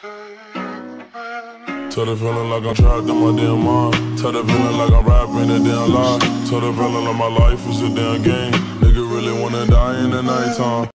Tell the feeling like I'm trapped in my damn mind. Tell the feeling like I'm rapping a damn lie. Tell the feeling like my life is a damn game. Nigga really wanna die in the nighttime.